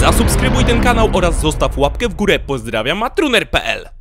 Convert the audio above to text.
Zasubskrybuj ten kanał oraz zostaw łapkę w górę. Pozdrawiam, matruner.pl